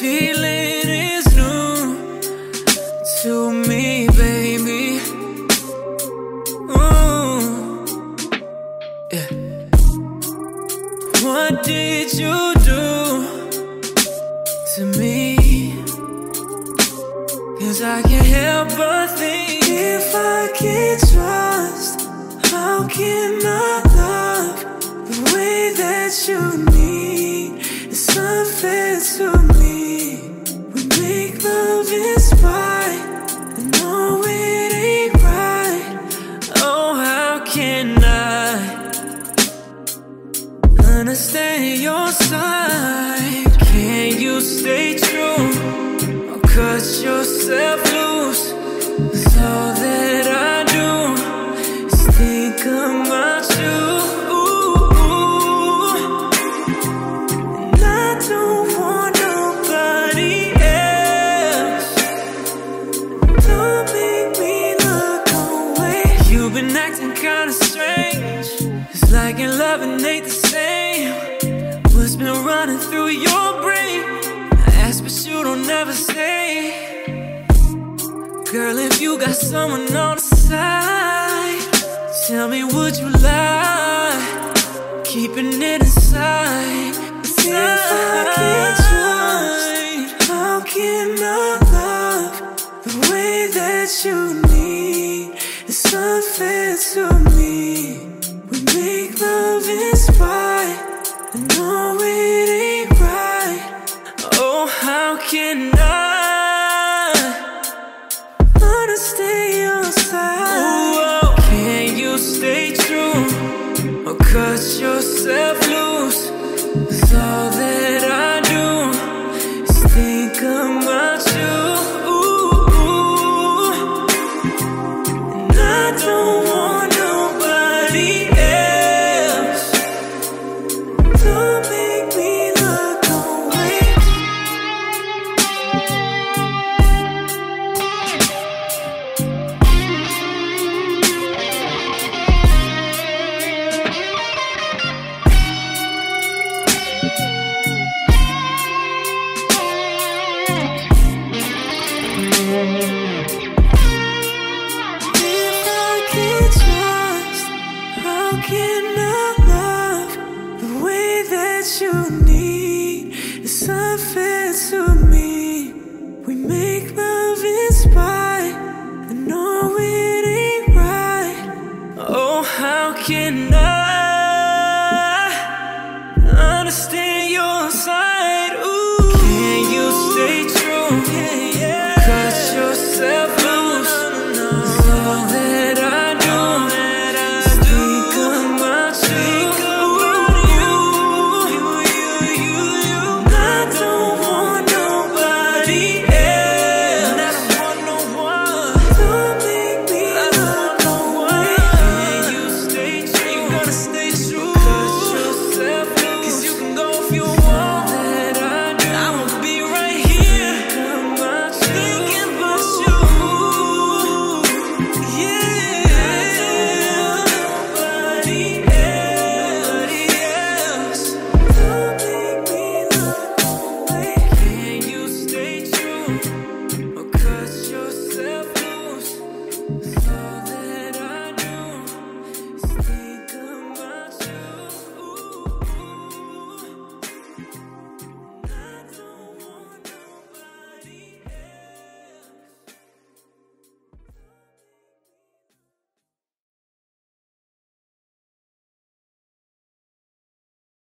Feeling is new to me, baby. What did you do to me? Cause I can't help but think if I can trust, how can I love the way that you need? It's unfair to me. We make love in spite, I know it ain't right. Oh, how can I? understand your side. Can you stay true cut yourself loose? 'Cause all that I do is think about you. And I don't want nobody else. Don't make me look away. You've been acting kinda strange. It's like your loving ain't the same. What's been running through your brain? But you don't ever say. Girl, if you got someone on the side, tell me, would you lie? Keeping it inside. If I can't trust, how can I love the way that you need? It's unfair to me. We make love in spite. I know it. Oh, how can understand your side? Ooh, can you stay true? myself